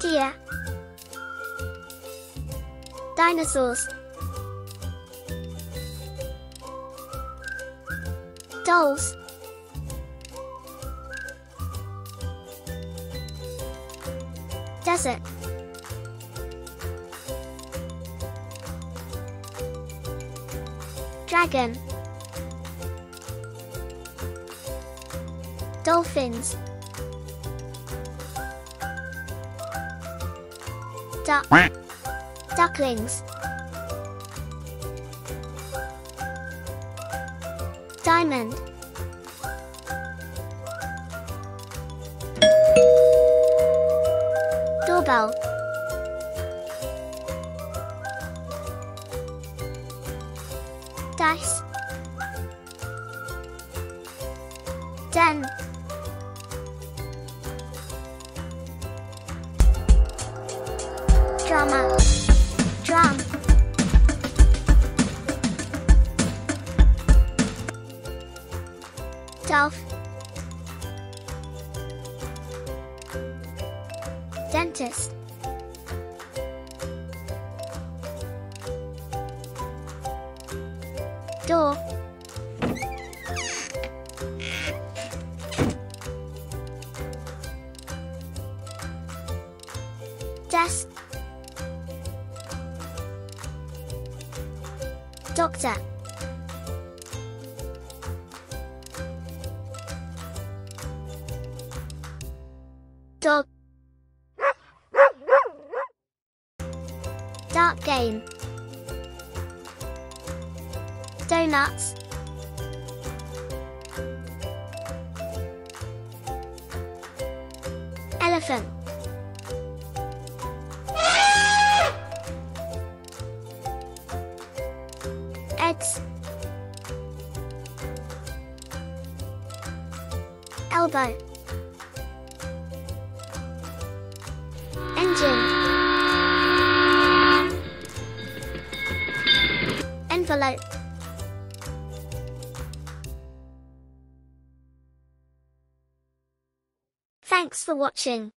Deer. Dinosaurs. Dolls. Desert. Dragon. Dolphins. Duck. Ducklings. Diamond. Doorbell. Dice. Den. Drama. Drum. Dove. Dentist. Door. Desk. Doctor. Dog. Dark game. Donuts. Elephant. Eggs. Elbow. Engine. Envelope. Thanks for watching.